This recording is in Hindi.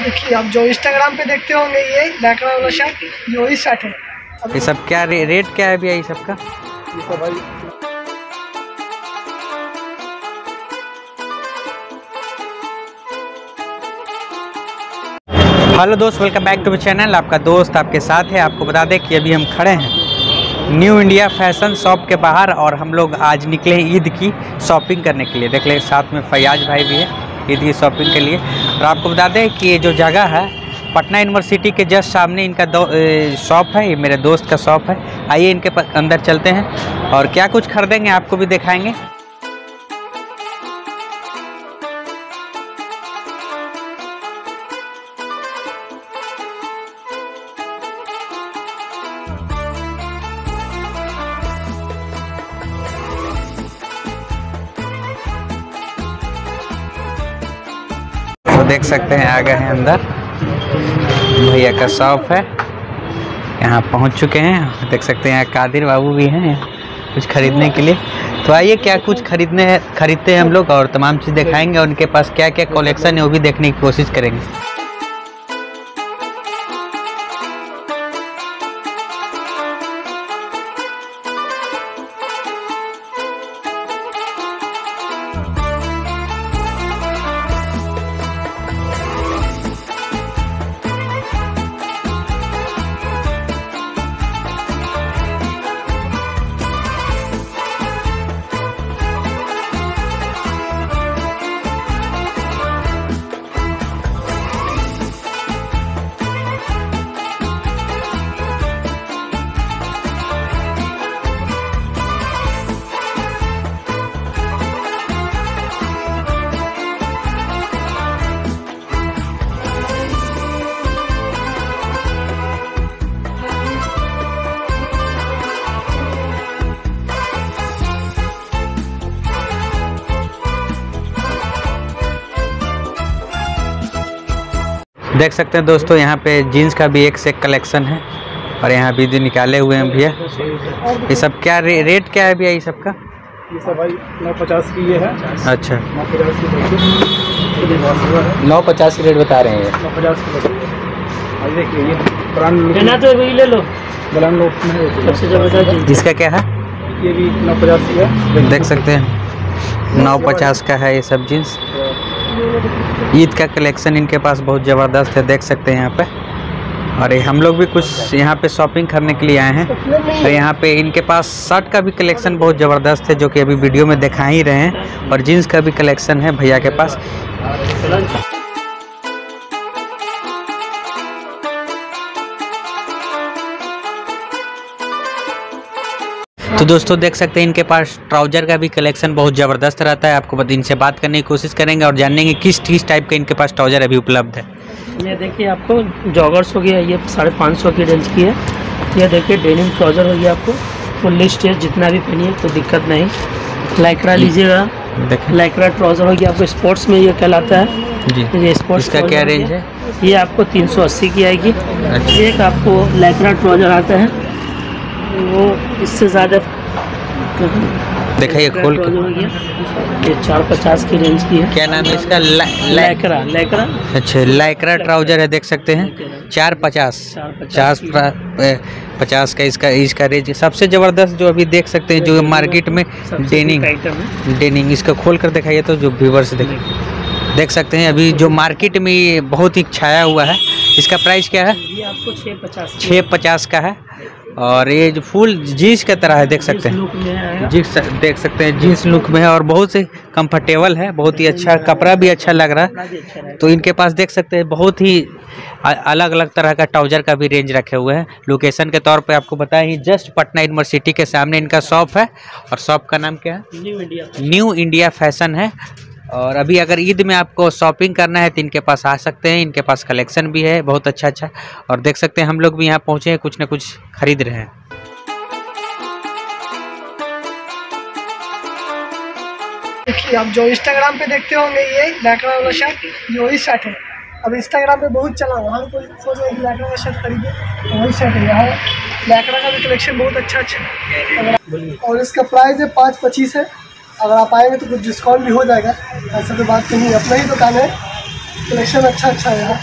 देखिए आप जो इंस्टाग्राम पे देखते होंगे ये लैकड़ा वाला शर्ट ये वही शर्ट है। ये सब क्या रे, रेट क्या है भैया ये सब का? ये सब भाई हेलो दोस्त वेलकम बैक टू चैनल आपका दोस्त आपके साथ है आपको बता दें कि अभी हम खड़े हैं। न्यू इंडिया फ़ैशन शॉप के बाहर और हम लोग आज निकले हैं ईद की शॉपिंग करने के लिए। देख ले साथ में फैयाज भाई भी है। ईद की शॉपिंग के लिए। और आपको बता दें कि ये जो जगह है, पटना यूनिवर्सिटी के जस्ट सामने इनका दो शॉप है, ये मेरे दोस्त का शॉप है। आइए इनके अंदर चलते हैं। और क्या कुछ खरीदेंगे, आपको भी दिखाएँगे। देख सकते हैं आ गए हैं अंदर। भैया का शॉप है। यहाँ पहुँच चुके हैं। देख सकते हैं यहाँ कादिर बाबू भी हैं कुछ खरीदने के लिए। तो आइए क्या कुछ खरीदने हैं, खरीदते हैं हम लोग और तमाम चीज़ दिखाएँगे और उनके पास क्या क्या कलेक्शन है वो भी देखने की कोशिश करेंगे। देख सकते हैं दोस्तों यहाँ पे जीन्स का भी एक से एक कलेक्शन है और यहाँ भी जो निकाले हुए हैं भैया। ये सब क्या रे, रेट क्या है भैया ये सब का? ये सब भाई नौ पचास की ये है। अच्छा। नौ पचास की नौ पचास की रेट बता रहे हैं नौ पचास की देखिए ये ब्रांड तो अभी ले लो। ब्रांड लोट में सबसे ज़बरदस्त इसका क्या है? ये भी नौ पचास की है। देख सकते हैं। नौ पचास का है ये सब जीन्स ईद का कलेक्शन इनके पास बहुत ज़बरदस्त है, देख सकते हैं यहाँ पे। और हम लोग भी कुछ यहाँ पे शॉपिंग करने के लिए आए हैं। और यहाँ पे इनके पास शर्ट का भी कलेक्शन बहुत ज़बरदस्त है, जो कि अभी वीडियो में दिखा ही रहे हैं। और जीन्स का भी कलेक्शन है भैया के पास। तो दोस्तों देख सकते हैं इनके पास ट्राउज़र का भी कलेक्शन बहुत ज़बरदस्त रहता है। आपको इनसे बात करने की कोशिश करेंगे और जानेंगे किस किस टाइप का इनके पास ट्राउज़र अभी उपलब्ध है। ये देखिए आपको जॉगर्स हो गया ये साढ़े पाँच सौ की रेंज की है। ये देखिए डेनिम ट्राउज़र हो गया आपको फुल्ली स्टेज जितना भी पहनिए कोई दिक्कत नहीं। लाइक्रा लीजिएगा। लाइक्रा ट्राउज़र हो गया आपको स्पोर्ट्स में ये कहलाता है। जी। ये स्पोर्ट्स का क्या रेंज है? ये आपको तीन सौ अस्सी की आएगी। अच्छा। एक आपको लाइक्रा ट्राउज़र आता है। वो इससे ज़्यादा खोल ट्राउज़र हो गया ये चार पचास की रेंज की है। क्या नाम है इसका? ला, ला, लाइक्रा लाइक्रा अच्छा लाइक्रा ट्राउज़र है देख सकते हैं। चार पचास। चार पचास पचास की। इसका इसका रेंज सबसे ज़बरदस्त जो अभी देख सकते हैं जो मार्केट में डेनिंग डेनिंग इसका खोल कर दिखाइए तो जो व्यूवर्स देख देख सकते हैं। अभी जो मार्केट में बहुत ही छाया हुआ है इसका प्राइस क्या है? ये आपको छः पचास छः पचास का है। और ये जो फुल जीन्स की तरह है देख सकते हैं। जीन्स देख सकते हैं जीन्स लुक में है और बहुत ही कंफर्टेबल है बहुत ही अच्छा कपड़ा भी अच्छा लग रहा है। अच्छा तो इनके पास देख सकते हैं बहुत ही अलग अलग तरह का ट्राउज़र का भी रेंज रखे हुए हैं। लोकेशन के तौर पे आपको बताएँ ही जस्ट पटना यूनिवर्सिटी के सामने इनका शॉप है। और शॉप का नाम क्या है? New India new India fashion है। और अभी अगर ईद में आपको शॉपिंग करना है तो इनके पास आ सकते हैं इनके पास कलेक्शन भी है बहुत अच्छा अच्छा। और देख सकते हैं हम लोग भी यहाँ पहुँचे हैं कुछ ना कुछ खरीद रहे हैं। देखिए आप जो इंस्टाग्राम पे देखते होंगे ये लैकड़ा वाला शर्ट ये वही शर्ट है। अब इंस्टाग्राम पे बहुत चला हुआ हर कोई सोच रहा है कि लैकड़ा वाला शर्ट खरीदे तो वही शर्ट है। यहाँ लैकड़ा का भी कलेक्शन बहुत अच्छा अच्छा। है और इसका प्राइस है पाँच पच्चीस है। अगर आप आएँगे तो कुछ डिस्काउंट भी हो जाएगा। ऐसा तो बात नहीं अपना ही दुकान है। कलेक्शन अच्छा अच्छा है